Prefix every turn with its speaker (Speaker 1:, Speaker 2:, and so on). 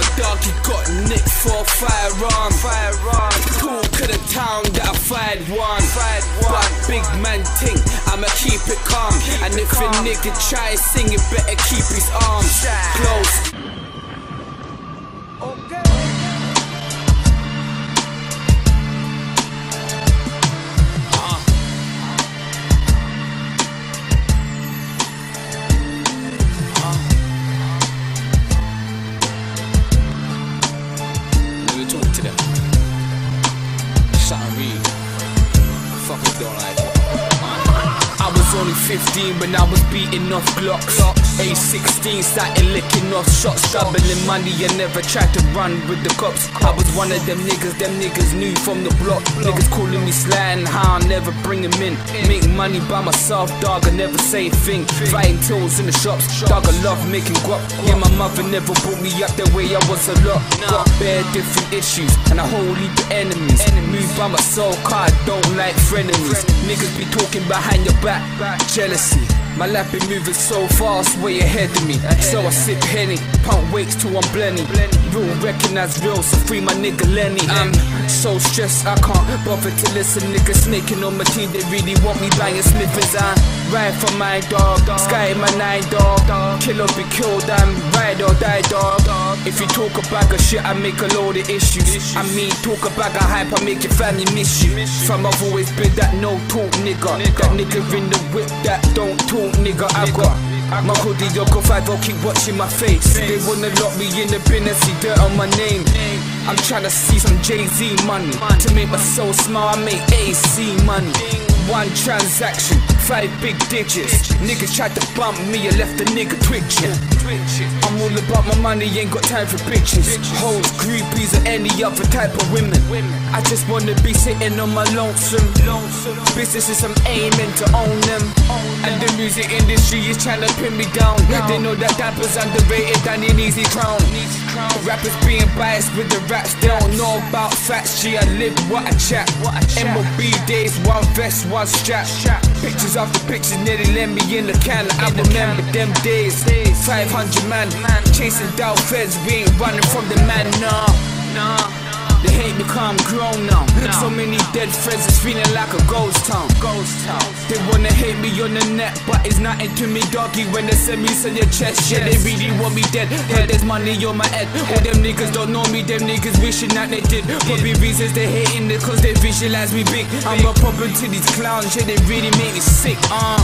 Speaker 1: My dog, he got nicked for a firearm. Firearm. Talk to the town that I fired one. Fired one. But big man ting, I'ma keep it calm. And if a nigga try sing, it better keep his arms close. Let 15 when I was beating off Glocks. Age 16, started licking off shots, doubling money and never tried to run with the cops. I was one of them niggas, them niggas knew from the block. Niggas calling me sly and how I never bring them in. Make money by myself, dog, I never say a thing. Fighting tools in the shops, dog, I love making guap. Yeah, my mother never brought me up the way I was a lot. Got bare different issues and a whole heap of enemies. By my soul, car, I don't like frenemies. Niggas be talking behind your back, jealousy. My life been moving so fast, way ahead of me. So I sip Henny, pump weights till I'm blending. Real recognize real, so free my nigga Lenny. I'm so stressed, I can't bother to listen. Niggas snaking on my team, they really want me banging Smithers. I ride for my dog, sky in my nine dog. Kill or be killed, I'm ride or die dog. If you talk a bag of shit, I make a load of issues. I mean, talk a bag of hype, I make your family miss you. Fam, I've always been that no talk nigga. That nigga in the whip that don't talk nigga. I got my hoodie, Yoko 5, I'll keep watching my face. They wanna lock me in the bin and see dirt on my name. I'm tryna see some Jay Z money. To make my soul smile, I make AC money. One transaction, five big digits. Niggas tried to bump me, I left the nigga twitching. I'm all about my money, ain't got time for bitches. Hoes, groupies, or any other type of women. I just wanna be sitting on my lonesome. Businesses, I'm aiming to own them. And the music industry is trying to pin me down. They know that Dampah's underrated than an easy crown. Rappers being biased with the raps, they don't know about facts. G, I live what I chat. MOB days, one vest, one strap. Pictures after pictures nearly let me in the can. I remember them days. 500 man chasing down feds, we ain't running from the man, nah. Nah. They hate me 'cause I'm grown now. So many dead friends, it's feeling like a ghost town. Ghost town. They wanna hate me on the net, but it's nothing to me, doggy. When they send me to your chest, yeah, they really want me dead. Heard there's money on my head. All them niggas don't know me, them niggas wishing that they did. Probably reasons they hating it, cause they visualize me big. I'm a problem to these clowns, yeah, they really make me sick, uh.